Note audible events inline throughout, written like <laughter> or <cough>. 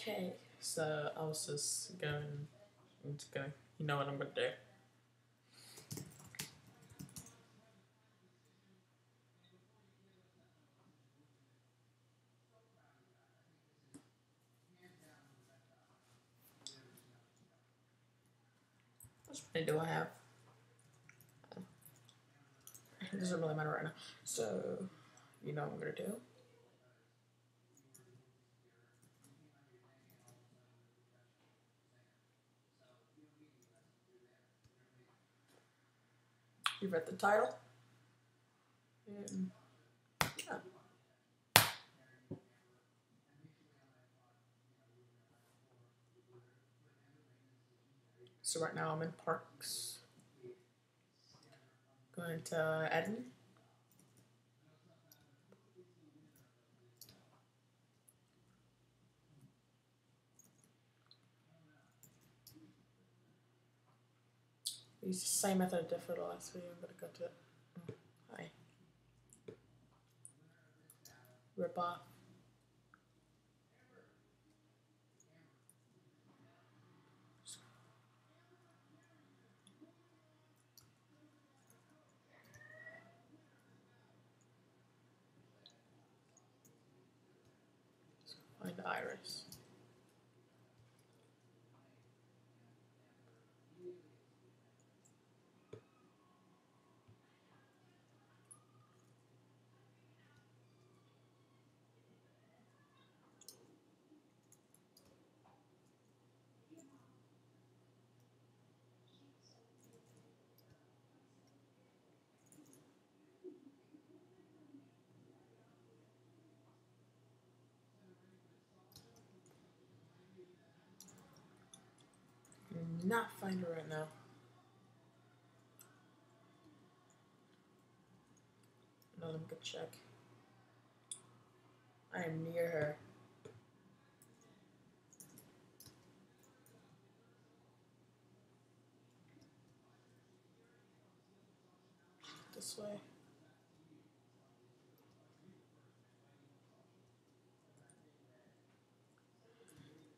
Okay, so I was just going, I'm just gonna, you know what I'm gonna do. Which money do I have? It doesn't really matter right now. So, you know what I'm gonna do? You read the title? Yeah. So right now I'm in Parks. Going to Eden. Use the same method I did for the last video. I'm gonna go to mm, hi. Rip off. Find the iris. Not find her right now. No, let me go check. I am near her. This way.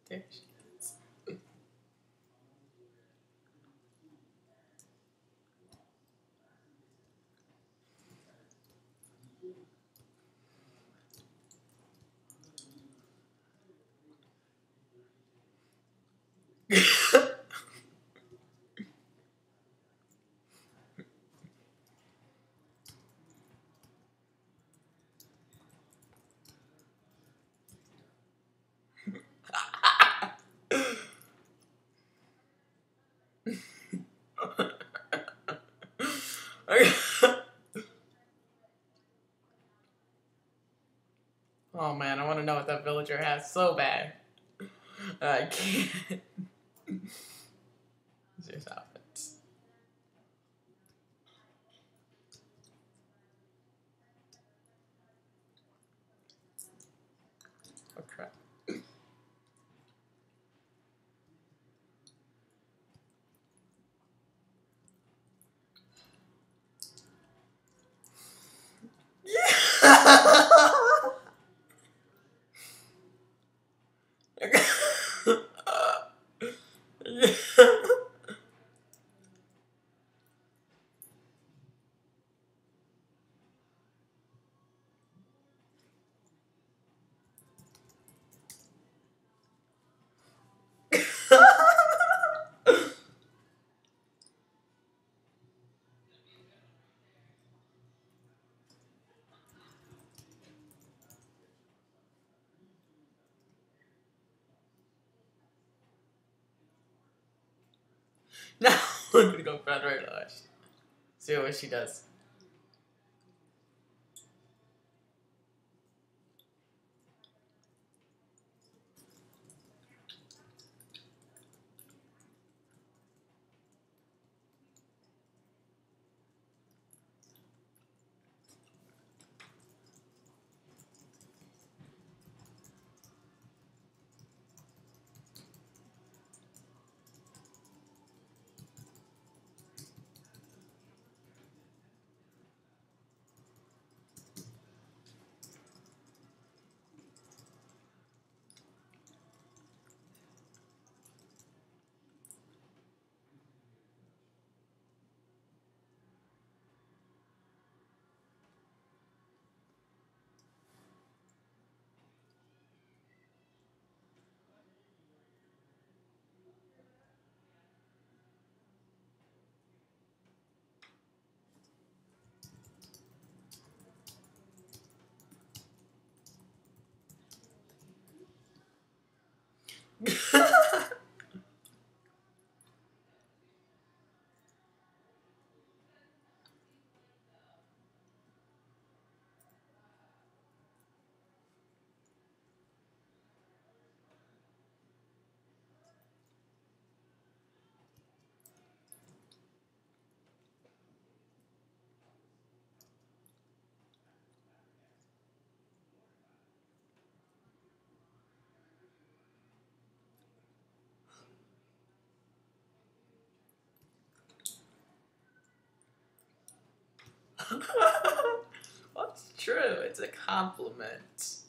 There she is. <laughs> oh man, I want to know what that villager has so bad. I can't. <laughs> Now I'm gonna go for her lash. See what she does. What's <laughs> true? It's a compliment.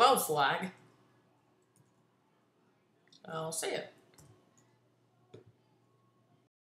Well, flag, I'll say it.